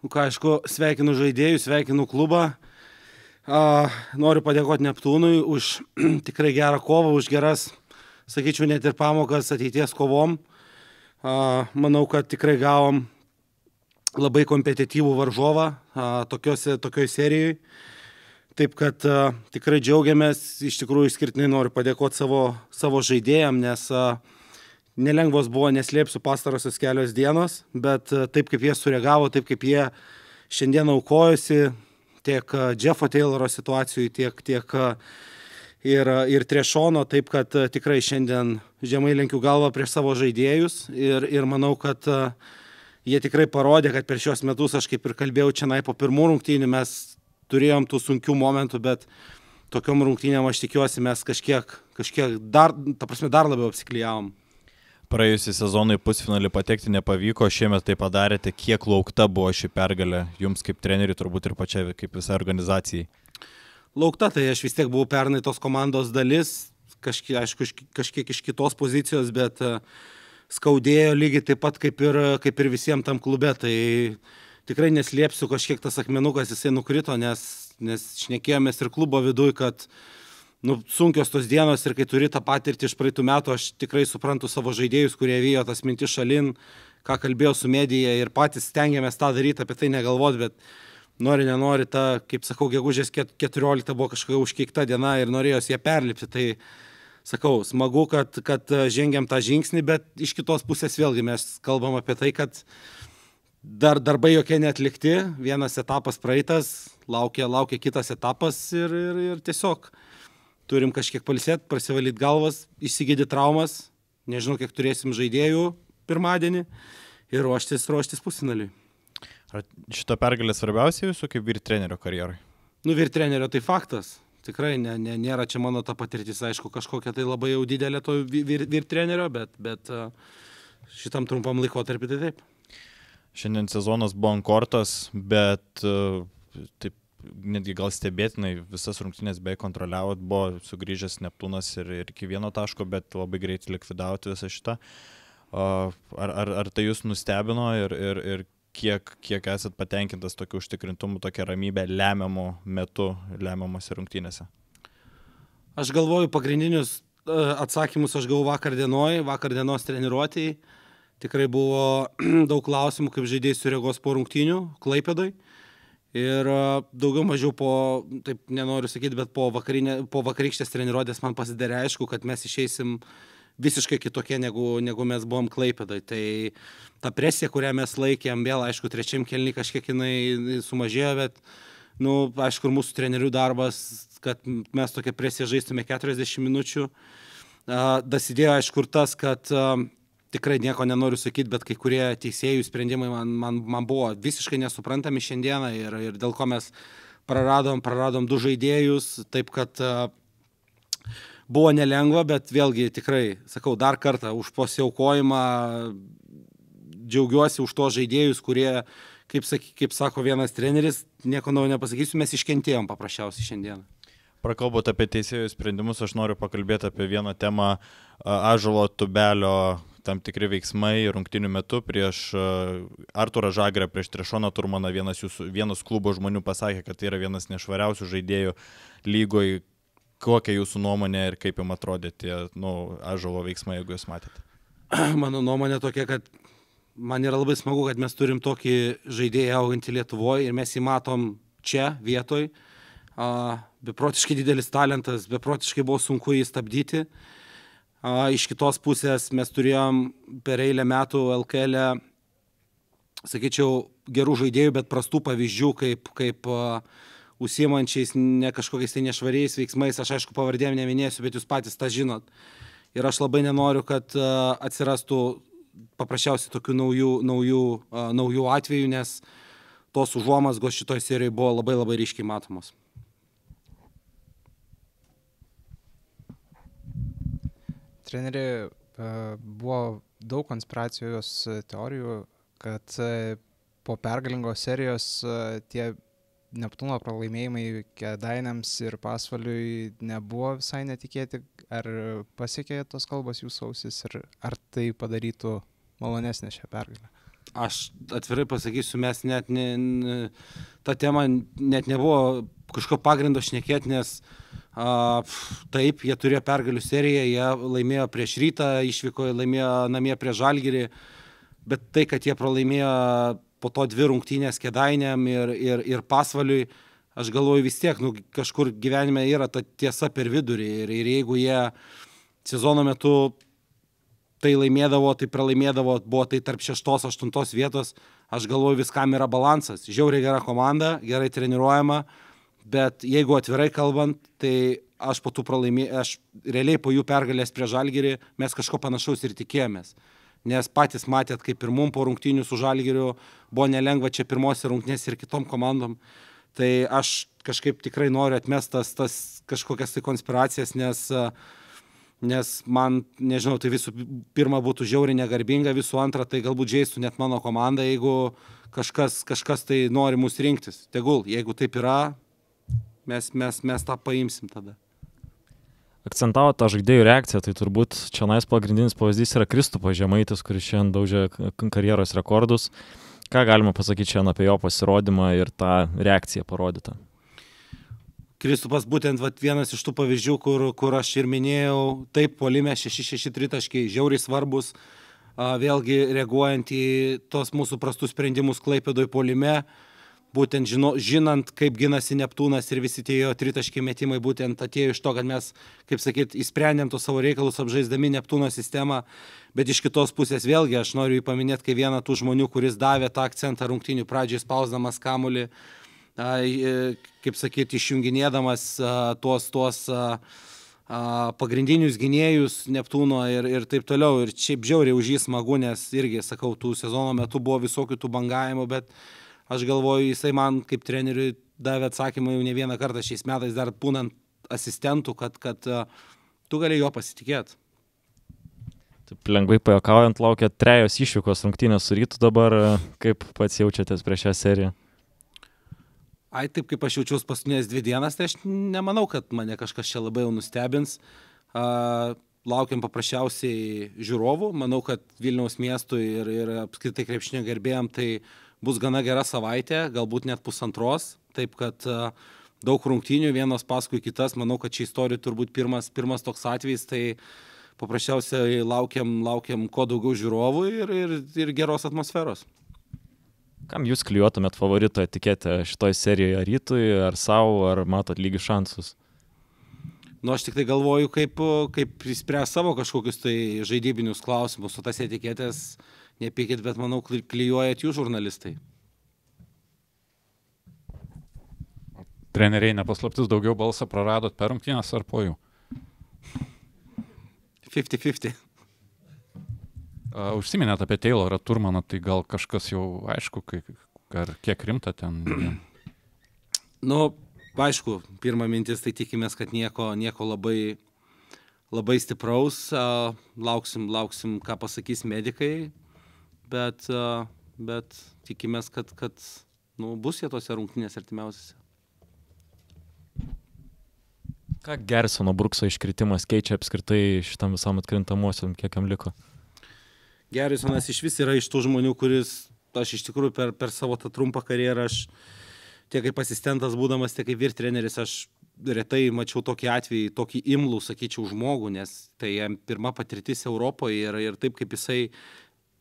Nu, ką, aišku, sveikinu žaidėjus, sveikinu klubą. A, noriu padėkoti Neptūnui už tikrai gerą kovą, už geras, sakyčiau, net ir pamokas ateities kovom. A, manau, kad tikrai gavom labai kompetityvų varžovą tokioje serijoje. Taip kad a, tikrai džiaugiamės, iš tikrųjų išskirtinai noriu padėkoti savo, savo žaidėjam, nes a, nelengvos buvo, neslėpsiu, pastarosios kelios dienos, bet e, taip kaip jie sureagavo, taip kaip jie šiandien aukojosi tiek e, Jeffo Tayloro situacijų, tiek, tiek e, ir, ir Trešono, taip kad tikrai šiandien žemai lenkiu galvą prieš savo žaidėjus ir, ir manau, kad jie tikrai parodė, kad per šios metus, aš kaip ir kalbėjau čia nai po pirmų rungtynių, mes turėjom tų sunkių momentų, bet tokiom rungtynėm aš tikiuosi mes kažkiek, kažkiek dar, ta prasme, dar labiau apsiklyjavom praėjusį sezoną į pusfinalį patekti nepavyko, šiemet tai padarėte, kiek laukta buvo ši pergalė jums kaip treneriui, turbūt ir pačiai kaip visai organizacijai? Laukta, tai aš vis tiek buvau pernai tos komandos dalis, kažkiek, aišku, kažkiek iš kitos pozicijos, bet e, skaudėjo lygiai taip pat kaip ir, kaip ir visiems tam klube. Tai tikrai neslėpsiu, kažkiek tas akmenukas jisai nukrito, nes, nes šnekėjomės ir klubo viduje, kad uh, nu, sunkios tos dienos ir kai turi tą patirtį iš praeitų metų, aš tikrai suprantu savo žaidėjus, kurie vyjo tas mintis šalin, ką kalbėjau su medija ir patys stengiamės tą daryti, apie tai negalvot, bet nori, nenori, ta, kaip sakau, gegužės 14 buvo kažkokia užkeikta diena ir norėjos ją perlipti. Tai sakau, smagu, kad, kad žengiam tą žingsnį, bet iš kitos pusės vėlgi mes kalbam apie tai, kad dar darbai jokie netlikti, vienas etapas praeitas, laukia, laukia kitas etapas ir, ir, ir tiesiog turim kažkiek palsėt, prasivalyti galvas, įsigyti traumas, nežinau, kiek turėsim žaidėjų pirmadienį ir ruoštis, ruoštis pusinaliui. Ar šito pergalė svarbiausia jūsų kaip vyr trenerio karjerai? Nu, vyr trenerio tai faktas. Tikrai ne, ne, nėra čia mano ta patirtis, aišku, kažkokia tai labai jau didelė to vyr, vyr trenerio, bet, bet šitam trumpam laikotarpį tai taip. Šiandien sezonas buvo ant kortos, bet taip netgi gal stebėtinai visas rungtynės bei kontroliavot, buvo sugrįžęs Neptūnas ir, ir iki vieno taško, bet labai greit likvidavot visą šitą. Ar, ar, ar tai jūs nustebino ir, ir, ir kiek, kiek esat patenkintas tokiu užtikrintumu, tokia ramybė lemiamu metu, lemiamose rungtynėse? Aš galvoju, pagrindinius e, atsakymus aš gavau vakar dienoj, vakar dienos treniruotėjai. Tikrai buvo daug klausimų, kaip žaidėjai sureagos po rungtynių Klaipėdai. Uh, Ir daugiau mažiau po, taip nenoriu sakyti, bet po, vakarinė, po vakarykštės treniruotės man pasidarė aišku, kad mes išeisim visiškai kitokie, negu, negu mes buvom klaipėdai. Tai ta presija, kurią mes laikėm, vėl aišku, trečiam kelniui kažkiek jinai sumažėjo, bet, na, nu, aišku, ir mūsų trenerių darbas, kad mes tokią presiją žaistume 40 minučių. Dasidėjo, aišku, ir tas, kad tikrai nieko nenoriu sakyti, bet kai kurie teisėjų sprendimai man, man, man buvo visiškai nesuprantami šiandieną ir, ir dėl ko mes praradom, praradom du žaidėjus, taip kad uh, buvo nelengva, bet vėlgi tikrai, sakau, dar kartą už pasiaukojimą džiaugiuosi už tos žaidėjus, kurie, kaip, saky, kaip sako vienas treneris, nieko naujo nepasakysiu, mes iškentėjom paprasčiausiai šiandieną. Prakalbot apie teisėjų sprendimus, aš noriu pakalbėti apie vieną temą Ažalo Tubelio tam tikri veiksmai rungtinių metu prieš e, Arturą Žagrę, prieš Trešoną Turmaną, vienas, jūsų, vienas klubo žmonių pasakė, kad tai yra vienas nešvariausių žaidėjų lygoje. Kokia jūsų nuomonė ir kaip jums atrodė tie nu, Ažalo veiksmai, jeigu jūs matėte? Mano nuomonė tokia, kad man yra labai smagu, kad mes turim tokį žaidėją augantį Lietuvoje ir mes jį matom čia vietoj. Beprotiškai didelis talentas, beprotiškai buvo sunku jį stabdyti. Uh, A, iš kitos pusės mes turėjom per eilę metų LKL, e, sakyčiau, gerų žaidėjų, bet prastų pavyzdžių, kaip, kaip uh, užsiemančiais ne kažkokiais tai nešvariais veiksmais, aš aišku pavardėm neminėsiu, bet jūs patys tą žinot. Ir aš labai nenoriu, kad uh, atsirastų paprasčiausiai tokių naujų, naujų, uh, naujų atvejų, nes tos užuomasgos šitoj serijoje buvo labai labai ryškiai matomos. Treneri, e, buvo daug konspiracijos teorijų, kad e, po pergalingos serijos e, tie Neptūno pralaimėjimai Kedainams ir Pasvaliui nebuvo visai netikėti. Ar pasiekė tos kalbos jūsų ausis ir ar tai padarytų malonesnę šią pergalę? aš atvirai pasakysiu, mes net ne, ta tema net nebuvo kažko pagrindo šnekėti, nes a, taip, jie turėjo pergalių seriją, jie laimėjo prieš rytą, išvyko, laimėjo namie prie žalgyrį, bet tai, kad jie pralaimėjo po to dvi rungtynės kėdainėm ir, ir, ir pasvaliui, aš galvoju vis tiek, nu, kažkur gyvenime yra ta tiesa per vidurį ir, ir jeigu jie sezono metu tai laimėdavo, tai pralaimėdavo, buvo tai tarp šeštos, aštuntos vietos, aš galvoju, viskam yra balansas. Žiauriai gera komanda, gerai treniruojama, bet jeigu atvirai kalbant, tai aš po tų pralaimėjimų, aš realiai po jų pergalės prie žalgerį mes kažko panašaus ir tikėjomės. Nes patys matėt, kaip ir mum po rungtynių su žalgeriu buvo nelengva čia pirmose rungtynės ir kitom komandom. Tai aš kažkaip tikrai noriu atmestas tas kažkokias tai konspiracijas, nes nes man, nežinau, tai visų pirma būtų žiauriai negarbinga, visų antra, tai galbūt žaistų net mano komanda, jeigu kažkas, kažkas tai nori mus rinktis. Tegul, jeigu taip yra, mes, mes, mes tą paimsim tada. Akcentavo tą žaidėjų reakciją, tai turbūt čia nais pagrindinis pavyzdys yra Kristupas Žemaitis, kuris šiandien daužė karjeros rekordus. Ką galima pasakyti šiandien apie jo pasirodymą ir tą reakciją parodytą? Kristupas būtent vat, vienas iš tų pavyzdžių, kur, kur aš ir minėjau, taip, polime 6-6 tritaškiai, žiauriai svarbus, vėlgi reaguojant į tos mūsų prastus sprendimus Klaipėdoj polime, būtent žino, žinant, kaip ginasi Neptūnas ir visi tie jo tritaškiai metimai būtent atėjo iš to, kad mes, kaip sakyt, įsprendėm tos savo reikalus apžaisdami Neptūno sistemą, bet iš kitos pusės vėlgi aš noriu jį paminėti kaip vieną tų žmonių, kuris davė tą akcentą rungtinių pradžiai spausdamas kamulį E, kaip sakyti, išjunginėdamas tuos, tuos pagrindinius gynėjus Neptūno ir, ir taip toliau. Ir šiaip žiauriai už jį smagu, nes irgi, sakau, tų sezono metu buvo visokių tų bangavimų, bet aš galvoju, jisai man kaip treneriui davė atsakymą jau ne vieną kartą šiais metais, dar būnant asistentų, kad, kad tu gali jo pasitikėti. Taip lengvai pajokaujant, laukia trejos išvykos rungtynės su rytu dabar, kaip pats jaučiatės prieš šią seriją? Ai, taip kaip aš jaučiausi paskutinės dvi dienas, tai aš nemanau, kad mane kažkas čia labai jau nustebins. Uh, laukiam paprasčiausiai žiūrovų. Manau, kad Vilniaus miestui ir, ir apskritai krepšinio gerbėjim tai bus gana gera savaitė, galbūt net pusantros. Taip kad uh, daug rungtynių, vienos paskui kitas. Manau, kad čia istorija turbūt pirmas, pirmas toks atvejis. Tai paprasčiausiai laukiam, laukiam kuo daugiau žiūrovų ir, ir, ir geros atmosferos. Kam jūs klijuotumėt favorito etiketę šitoj serijoje, ar rytui, ar savo, ar matot lygius šansus? Nu, aš tik tai galvoju, kaip, kaip įspręs savo kažkokius tai žaidybinius klausimus, o tas etiketės, nepykit, bet manau, klijuojat jūs žurnalistai. Treneriai, nepaslaptis, daugiau balsą praradot per rungtynės ar po jų? 50-50. Uh, užsiminėt apie Taylorą Turmaną, tai gal kažkas jau aišku, kai, ar kiek rimta ten? nu, aišku, pirma mintis, tai tikimės, kad nieko, nieko labai, labai stipraus, uh, lauksim, lauksim, ką pasakys medikai, bet, uh, bet tikimės, kad, kad nu, bus jie tose rungtynėse artimiausiose. Ką Gersono Brukso iškritimas keičia apskritai šitam visam atkrintamosiam, kiek jam liko? Gerisonas iš vis yra iš tų žmonių, kuris, aš iš tikrųjų per, per savo tą trumpą karjerą, aš tiek kaip asistentas būdamas, tiek kaip vyr treneris, aš retai mačiau tokį atvejį, tokį imlų, sakyčiau, žmogų, nes tai jam pirma patirtis Europoje ir, ir taip kaip jisai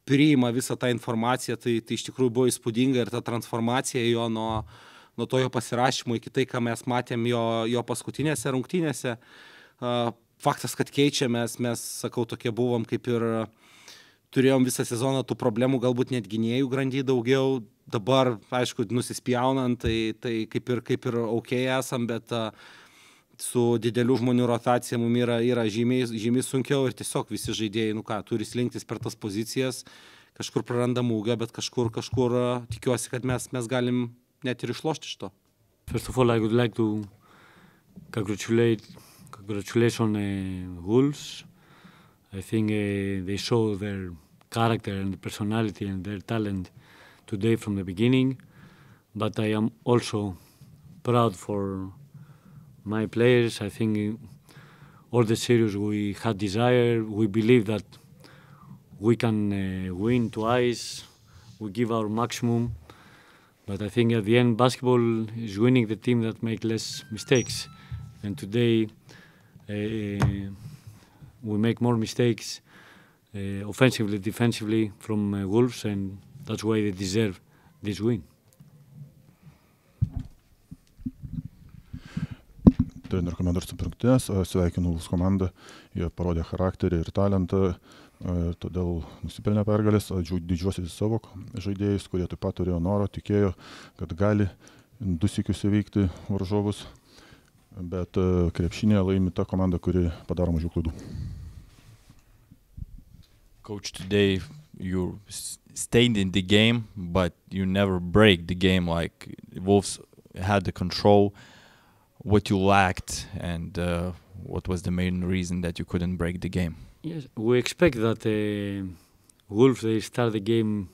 priima visą tą informaciją, tai, tai iš tikrųjų buvo įspūdinga ir ta transformacija jo nuo, nuo to jo pasirašymo iki tai, ką mes matėm jo, jo paskutinėse rungtynėse. Faktas, kad keičiamės, mes, sakau, tokie buvom kaip ir turėjom visą sezoną tų problemų, galbūt net gynėjų grandy daugiau, dabar, aišku, nusispjaunant, tai, tai kaip ir, kaip ir ok esam, bet uh, su didelių žmonių rotacija mums yra, yra žymiai, žymiai sunkiau ir tiesiog visi žaidėjai, nu ką, turi slinktis per tas pozicijas, kažkur prarandam ūgą, bet kažkur, kažkur tikiuosi, kad mes, mes galim net ir išlošti iš to. First of all, I would like to congratulate, congratulations on uh, Wolves. I think uh, they show their character and personality and their talent today from the beginning. But I am also proud for my players. I think all the series we had desire, we believe that we can uh, win twice we give our maximum. But I think at the end, basketball is winning the team that make less mistakes. And today, uh, we make more mistakes uh, offensively, defensively from uh, Wolves, and that's why they deserve this win. Trenerių komandos rungtynės, sveikinu Vulfs komandą, jie parodė charakterį ir talentą, ir todėl nusipelnė pergalės, didžiuosi savo žaidėjus, kurie taip pat turėjo noro, tikėjo, kad gali du sikius įveikti varžovus, bet krepšinėje laimi ta komanda, kuri padaro mažiau klaidų. Coach, today you stayed in the game, but you never break the game. Like Wolves had the control. What you lacked, and uh, what was the main reason that you couldn't break the game? Yes, we expect that uh, Wolves they start the game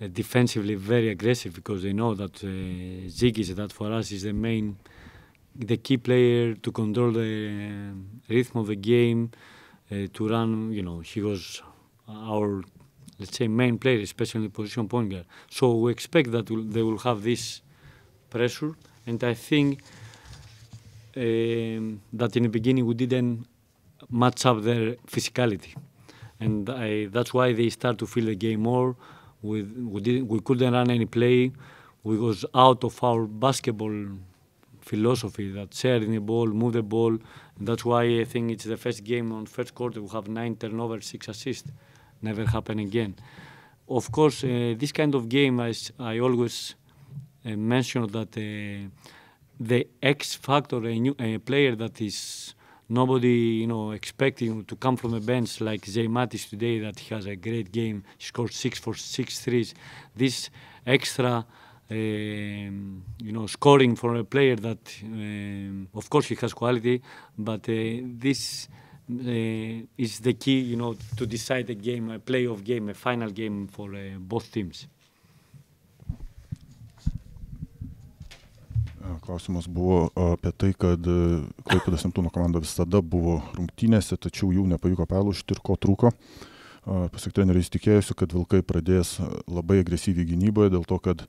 uh, defensively very aggressive because they know that uh, Ziggy that for us is the main, the key player to control the rhythm of the game, uh, to run. You know, he was our let's say main player, especially in position point guard. So we expect that they will have this pressure, and I think that in the beginning we didn't match up their physicality, and I, that's why they start to feel the game more. We we, didn't, we couldn't run any play. We was out of our basketball philosophy that sharing the ball, move the ball. And that's why I think it's the first game on first quarter we have nine turnovers, six assists. Never happen again. Of course, uh, this kind of game, as I always uh, mention that. Uh, the X factor, a, new, a player that is nobody you know expecting to come from the bench like Zay Matis today that he has a great game he scored six for six threes. This extra um, you know scoring for a player that um, of course he has quality but uh, this uh, is the key you know to decide a game a playoff game a final game for uh, both teams Klausimas buvo apie tai, kad Klaipėdas Neptūno komanda visada buvo rungtynėse, tačiau jų nepavyko perlaužti ir ko trūko. Pasak treneriais tikėjusi, kad Vilkai pradės labai agresyviai gynyboje dėl to, kad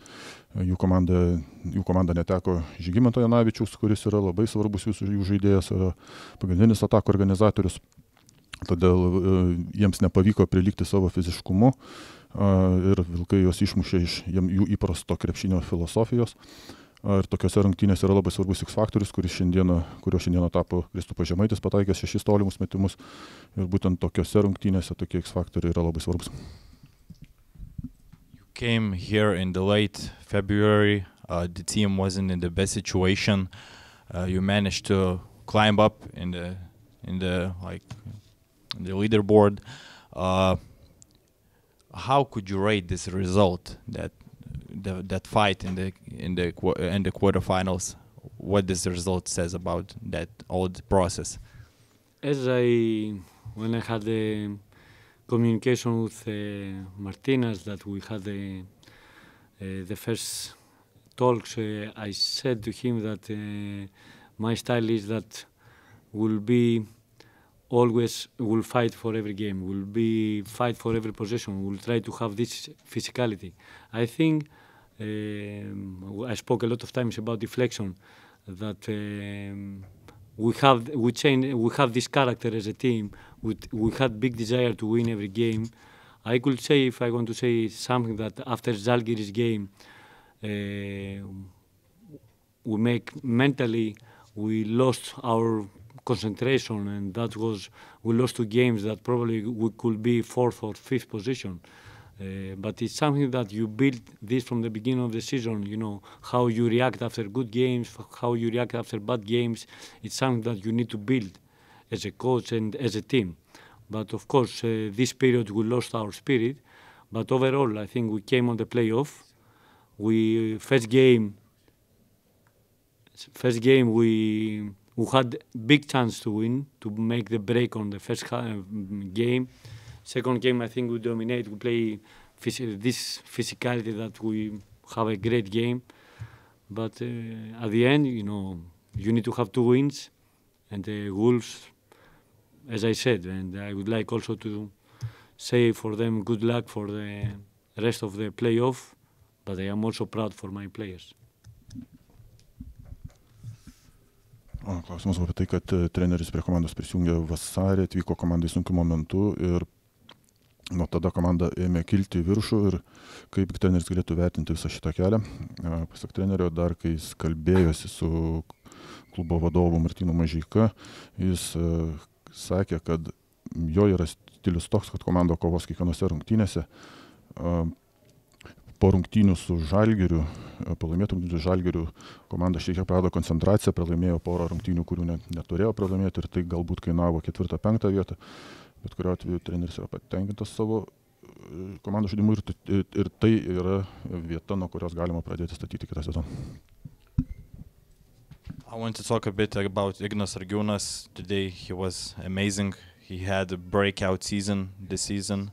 jų komanda, jų komanda neteko Žygimanto Janavičius, kuris yra labai svarbus jūsų jų žaidėjas, yra pagrindinis atako organizatorius. Todėl jiems nepavyko prilygti savo fiziškumu ir Vilkai juos išmušė iš jų įprasto krepšinio filosofijos. Ir tokiuose rungtynėse yra labai svarbus X faktorius, kuris šiandieną, kurio šiandieną tapo Kristupas Žemaitis pataikęs šešis tolimus metimus. Ir būtent tokiuose rungtynėse tokie X faktoriai yra labai svarbus. Came here in the late February. Uh, the team wasn't in the best situation. Uh, you managed to climb up in the in the like in the leaderboard. Uh, how could you rate this result that the, that fight in the in the in the quarterfinals what this result says about that old process? As i when i had the communication with uh, martinez that we had the uh, the first talks uh, i said to him that uh, my style is that will be always will fight for every game. Will be fight for every possession. Will try to have this physicality. I think um, I spoke a lot of times about deflection. That um, we have we change we have this character as a team. We we had big desire to win every game. I could say if I want to say something that after Zalgiris game, uh, we make mentally we lost our concentration and that was we lost two games that probably we could be fourth or fifth position. Uh, but it's something that you build this from the beginning of the season. You know how you react after good games, how you react after bad games. It's something that you need to build as a coach and as a team. But of course, uh, this period we lost our spirit. But overall, I think we came on the playoff. We first game, first game we we had big chance to win to make the break on the first game Second game, I think we dominate. We play phys- this physicality that we have a great game. But uh, at the end, you know, you need to have two wins. And the Wolves, as I said, and I would like also to say for them good luck for the rest of the playoff, but I am also proud for my players. O, klausimas apie tai, kad e, treneris prie komandos prisijungė vasarį, atvyko komandai sunkiu momentu ir nuo tada komanda ėmė kilti į viršų ir kaip treneris galėtų vertinti visą šitą kelią. E, Pasak trenerio, dar kai jis kalbėjosi su klubo vadovu Martinu Mažyka, jis e, sakė, kad jo yra stilius toks, kad komanda kovos kiekvienose rungtynėse. E, Po rungtynių su Žalgiriu, pralaimėtų rungtynių su Žalgiriu, komanda šiek tiek prarado koncentraciją, pralaimėjo porą rungtynių, kurių net, neturėjo pralaimėti ir tai galbūt kainavo ketvirtą, penktą vietą. Bet kuriuo atveju treneris yra patenkintas savo e, komandos žaidimu ir, ir tai yra vieta, nuo kurios galima pradėti statyti kitą sezoną. I want to talk a bit about Ignas Argyunas. Today he was amazing. He had a breakout season this season.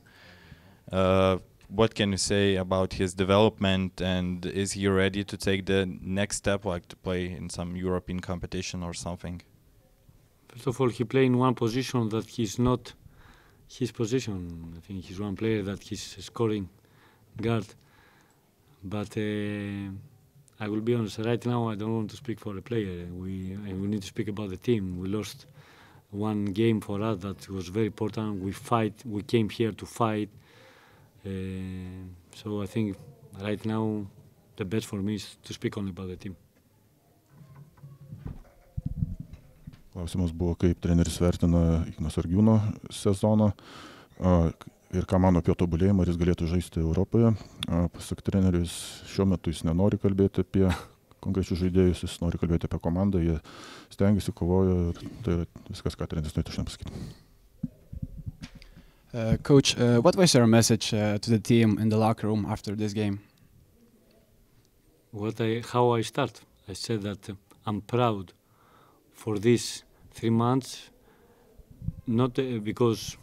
Uh, what can you say about his development and is he ready to take the next step, like to play in some European competition or something? First of all, he play in one position that he's not his position. I think he's one player that he's scoring guard. But uh, I will be honest, right now I don't want to speak for a player. We, we need to speak about the team. We lost one game for us that was very important. We fight. We came here to fight. Uh, so I think right now the best for me is to speak only about the team. Klausimas buvo, kaip treneris vertina Ignas Argiūno sezoną a, ir ką mano apie tobulėjimą, ar jis galėtų žaisti Europoje. A, Pasak treneris, šiuo metu jis nenori kalbėti apie konkrečius žaidėjus, jis nori kalbėti apie komandą, jie stengiasi, kovoja ir tai yra viskas, ką treneris norėtų šiandien pasakyti. Uh, coach, uh, what was your message uh, to the team in the locker room after this game? what I, how I start. I said that uh, I'm proud for these three months, not uh, because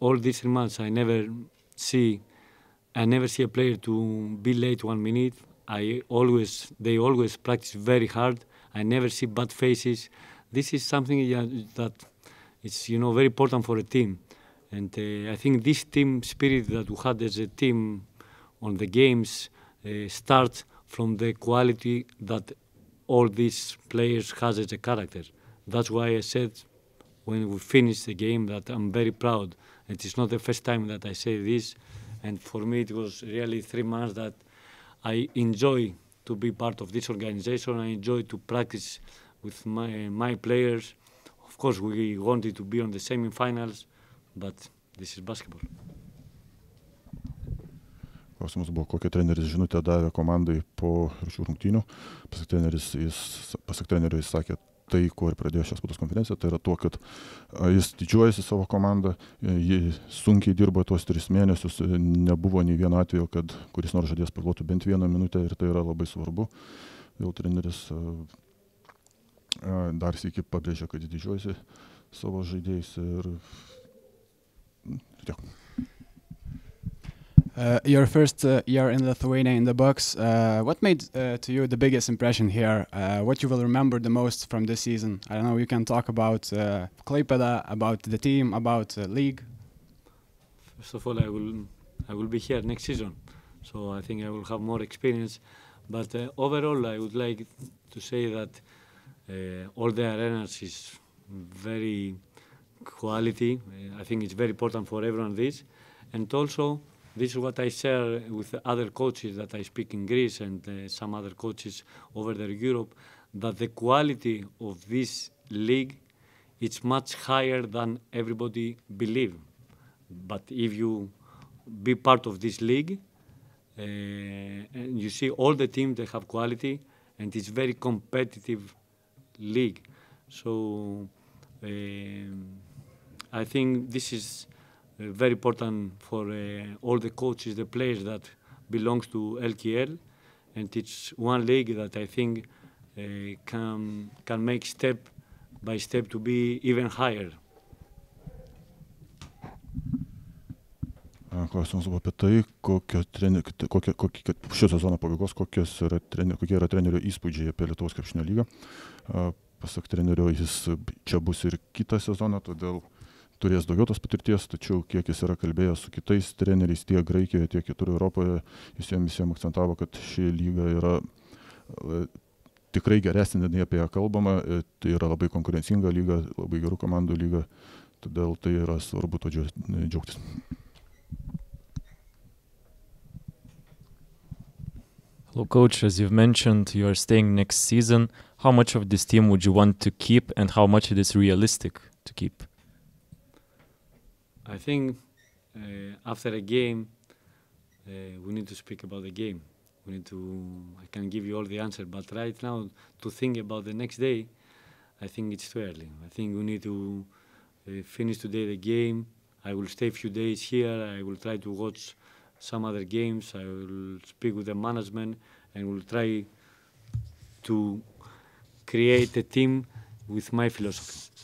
all these three months I never see, I never see a player to be late one minute. I always, they always practice very hard. I never see bad faces. This is something that it's you know very important for a team, and uh, I think this team spirit that we had as a team on the games uh, starts from the quality that all these players has as a character. That's why I said when we finished the game that I'm very proud. It is not the first time that I say this, and for me it was really three months that I enjoy to be part of this organization. I enjoy to practice with my my players. Of course, we wanted to be on the semi-finals, but this is basketball. Klausimas buvo, kokią treneris žinutę davė komandai po šių rungtynių. Pasak, treneris, jis, pasak trenerio sakė tai, kuo ir pradėjo šią spaudos konferenciją, tai yra tuo, kad jis didžiuojasi savo komandą, e, ji sunkiai dirbo tuos tris mėnesius, e, nebuvo nei vieno atveju, kad kuris nors žadės pavlotų bent vieną minutę ir tai yra labai svarbu. Vėl treneris a, dar sėki pabrėžė, kad didžiuojasi savo žaidėjais ir tiek. Uh, your first uh, year in Lithuania in the Bucks, uh, what made uh, to you the biggest impression here? Uh, what you will remember the most from this season? I don't know. You can talk about uh, Klaipeda, about the team, about the league. First of all, I will I will be here next season, so I think I will have more experience. But uh, overall, I would like to say that uh, all the arenas is very quality. Uh, I think it's very important for everyone this, and also this is what I share with other coaches that I speak in Greece and uh, some other coaches over there Europe, that the quality of this league it's much higher than everybody believe. But if you be part of this league, uh, and you see all the teams they have quality, and it's very competitive league. So um, I think this is uh, very important for uh, all the coaches, the players that belongs to LKL, and it's one league that I think uh, can can make step by step to be even higher. Klausimas buvo apie tai, kokio trener, kokia, kokia, šio sezono pabaigos, yra trener, kokie yra trenerio įspūdžiai apie Lietuvos krepšinio lygą. Pasak trenerio, jis čia bus ir kitą sezoną, todėl turės daugiau tos patirties, tačiau kiek jis yra kalbėjęs su kitais treneriais tiek Graikijoje, tiek kitur Europoje, jis jiems visiems akcentavo, kad ši lyga yra e, tikrai geresnė nei apie ją kalbama, e, tai yra labai konkurencinga lyga, labai gerų komandų lyga, todėl tai yra svarbu to džiaugtis. Hello, coach. As you've mentioned, you are staying next season. How much of this team would you want to keep, and how much it is realistic to keep? I think uh, after a game, uh, we need to speak about the game. We need to. I can give you all the answer, but right now, to think about the next day, I think it's too early. I think we need to uh, finish today the game. I will stay a few days here. I will try to watch some other games. I will speak with the management and will try to create a team with my philosophy.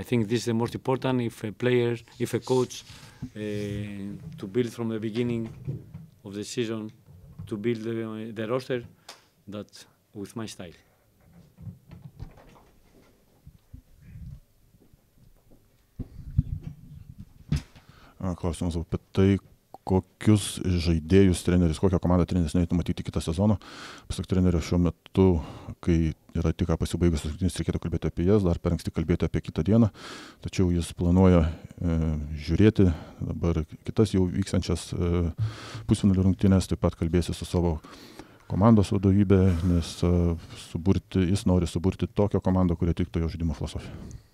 I think this is the most important. If a player, if a coach, uh, to build from the beginning of the season, to build the, the roster, that with my style. Klausimas kokius žaidėjus treneris, kokią komandą treneris norėtų matyti kitą sezoną. Pasak trenerio šiuo metu, kai yra tik pasibaigus rungtynės, reikėtų kalbėti apie jas, dar per anksti kalbėti apie kitą dieną, tačiau jis planuoja e, žiūrėti dabar kitas jau vykstančias e, pusfinalio rungtynės, taip pat kalbėsi su savo komandos vadovybė, nes e, suburti, jis nori suburti tokią komandą, kurie tiktų jo žaidimo filosofiją.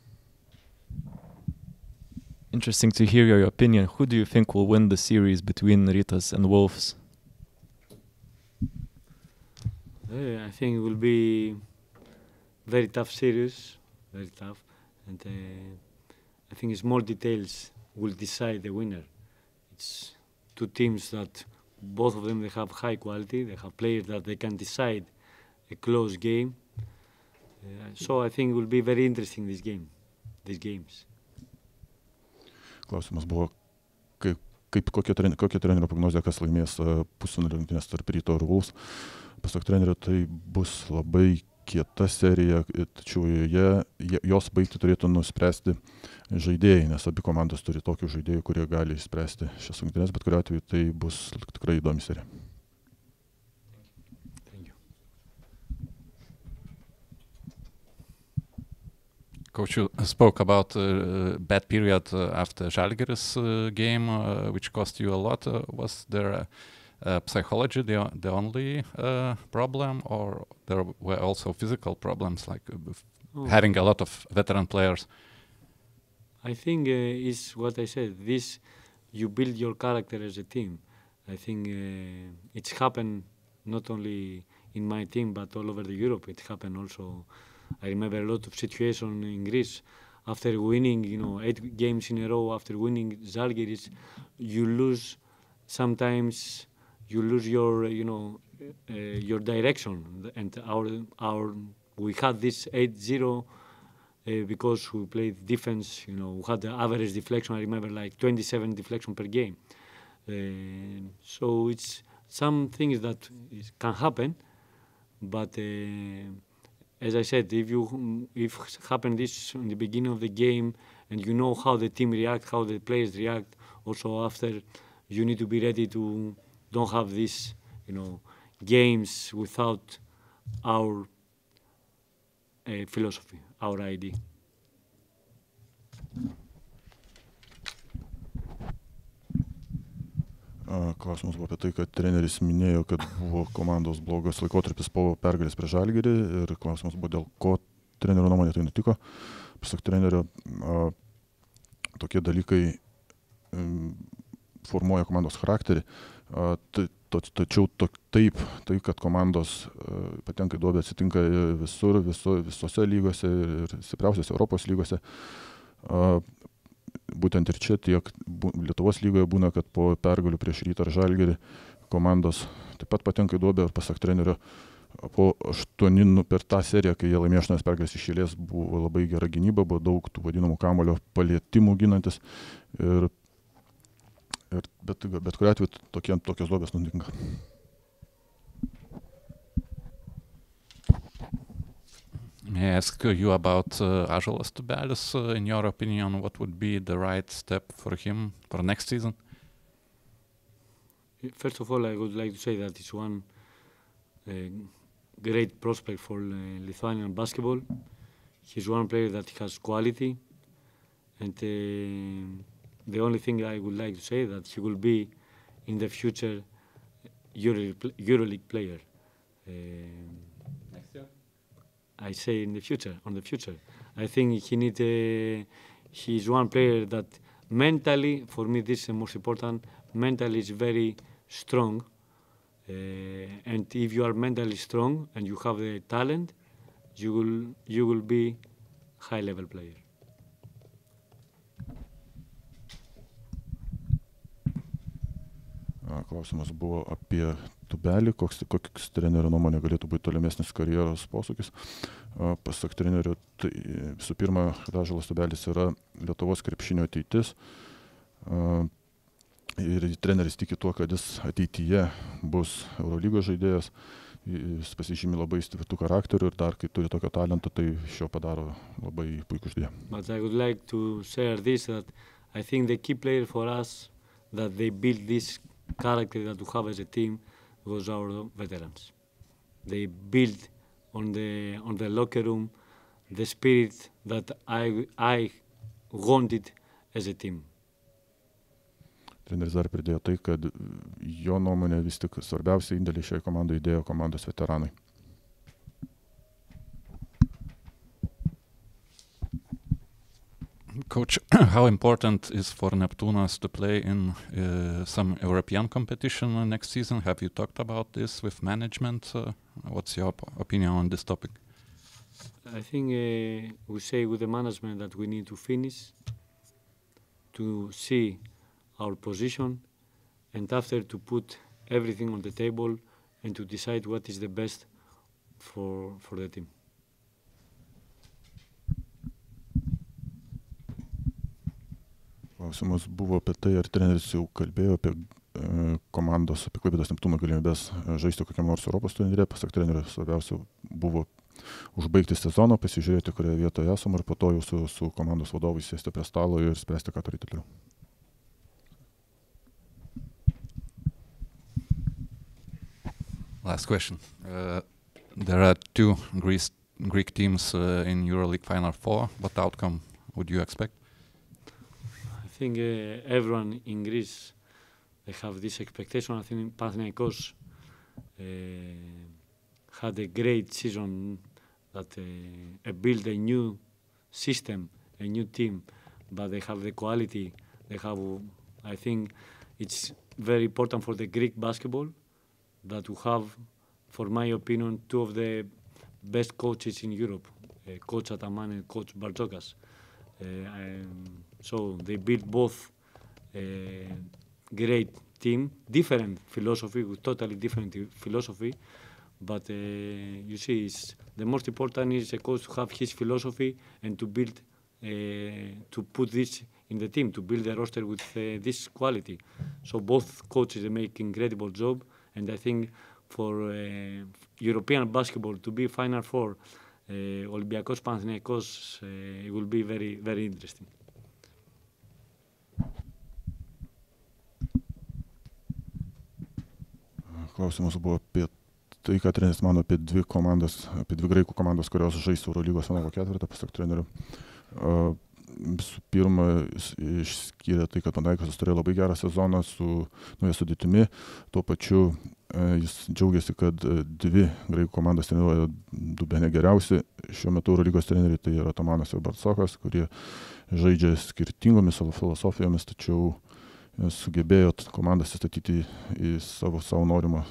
Interesting to hear your opinion. Who do you think will win the series between Ritas and Wolves? Uh, I think it will be very tough series, very tough, and uh, I think small details will decide the winner. It's two teams that both of them they have high quality. They have players that they can decide a close game. Uh, so I think it will be very interesting this game, these games. Klausimas buvo, kaip, kaip kokia, trener, kokia trenerio prognozija, kas laimės e, pusfinalio rungtynės tarp ryto ir Vuls. Pasak trenerio, tai bus labai kieta serija, tačiau joje, jos baigti turėtų nuspręsti žaidėjai, nes abi komandos turi tokių žaidėjų, kurie gali išspręsti šias rungtynės, bet kuriuo atveju tai bus tikrai įdomi serija. Coach, you spoke about uh, bad period uh, after uh, game, uh, which cost you a lot. Uh, was there uh, psychology the, the only problem, or there were also physical problems, like oh. having a lot of veteran players? I think is what I said. This you build your character as a team. I think it's happened not only in my team but all over the Europe. It happened also I remember a lot of situations in Greece after winning, you know, eight games in a row. After winning Zalgiris, you lose. Sometimes you lose your, you know, uh, your direction. And our our we had this 8-0 uh, because we played defense. You know, we had the average deflection. I remember like 27 deflection per game. Uh, so it's some things that can happen, but. As I said, if you if happen this in the beginning of the game and you know how the team react, how the players react, also after, you need to be ready to don't have this, you know, games without our uh, philosophy, our idea. Klausimas buvo apie tai, kad treneris minėjo, kad buvo komandos blogas laikotarpis po pergalės prie Žalgirį ir klausimas buvo, dėl ko trenerio nuomonė tai nutiko. Pasak trenerio, a, tokie dalykai m, formuoja komandos charakterį. A, tai, to, tačiau to, taip, tai, kad komandos a, patenka į duobę atsitinka visur, viso, visose lygose ir stipriausiose Europos lygose. A, būtent ir čia tiek Lietuvos lygoje būna, kad po pergalių prieš rytą ar žalgerį komandos taip pat patenka į duobę ir pasak trenerio po aštuoni nu, per tą seriją, kai jie laimėjo aštuonias pergalės iš eilės, buvo labai gera gynyba, buvo daug tų vadinamų kamulio palėtimų ginantis. Ir, ir, bet, bet kuriu atveju tokie, tokios duobės nutinka. May I ask you about uh, Ažalas Tubelis? Uh, in your opinion, what would be the right step for him for next season? First of all, I would like to say that it's one uh, great prospect for uh, Lithuanian basketball. He's one player that has quality, and uh, the only thing I would like to say that he will be in the future EuroLeague, player. Uh. I say in the future, on the future. I think he need. Uh, he's one player that mentally, for me, this is the most important. Mentally, is very strong, uh, and if you are mentally strong and you have the talent, you will you will be high level player. A, Klausimas buvo apie Tubelį, koks, koks trenerio nuomonė galėtų būti tolimesnis karjeros posūkis. Pasak trenerio, tai visų pirma, Dažalas Tubelis yra Lietuvos krepšinio ateitis. Ir treneris tiki tuo, kad jis ateityje bus Eurolygos žaidėjas. Jis pasižymi labai stiprių charakterių ir dar kai turi tokio talento, tai iš jo padaro labai puikų žaidėją. But I would like to share this that I think the key player for us that they built this character that we have as a team was our veterans. They built on the on the locker room the spirit that I I wanted as a team. Treneris dar pridėjo tai, kad jo nuomonė vis tik svarbiausia indėlį šiai komandai įdėjo komandos veteranai. Coach, how important is for Neptunas to play in uh, some European competition next season? Have you talked about this with management? Uh, what's your op- opinion on this topic? I think uh, we say with the management that we need to finish to see our position and after to put everything on the table and to decide what is the best for for the team. Klausimas buvo apie tai, ar treneris jau kalbėjo apie e, komandos, apie Klaipėdos Neptūno galimybės e, žaisti kokiam nors Europos turnyre. Pasak trenerio, svarbiausia buvo užbaigti sezoną, pasižiūrėti, kurioje vietoje esame ir po to jau su, su komandos vadovais sėsti prie stalo ir spręsti, ką daryti toliau. Last question. Uh, there are two Greece, Greek teams uh, in EuroLeague Final Four. What outcome would you expect? Think uh, everyone in Greece they have this expectation. I think Panathinaikos uh, had a great season that uh, built a new system, a new team, but they have the quality. They have, I think, it's very important for the Greek basketball that we have, for my opinion, two of the best coaches in Europe, uh, Coach Ataman and Coach Barzokas. Uh, um, so they built both a great team, different philosophy with totally different philosophy. But uh, you see, the most important is a coach to have his philosophy and to build, uh, to put this in the team, to build a roster with uh, this quality. So both coaches make incredible job, and I think for uh, European basketball to be Final Four, uh, Olympiacos Panathinaikos, uh, it will be very very interesting. Klausimas buvo apie tai, ką treneris mano apie dvi komandas, apie dvi graikų komandas, kurios žais Eurolygos finalo ketvirtą, pasak trenerių. Visų pirma, išskyrė tai, kad Panaikosas turėjo labai gerą sezoną su nauja sudėtimi. Tuo pačiu jis džiaugiasi, kad dvi graikų komandas treniruoja du be negeriausi šiuo metu Eurolygos treneriai, tai yra Tomanas ir Bartsokas, kurie žaidžia skirtingomis savo filosofijomis, tačiau sugebėjo komandas įstatyti į savo, savo, norimo,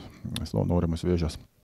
savo norimas vėžės.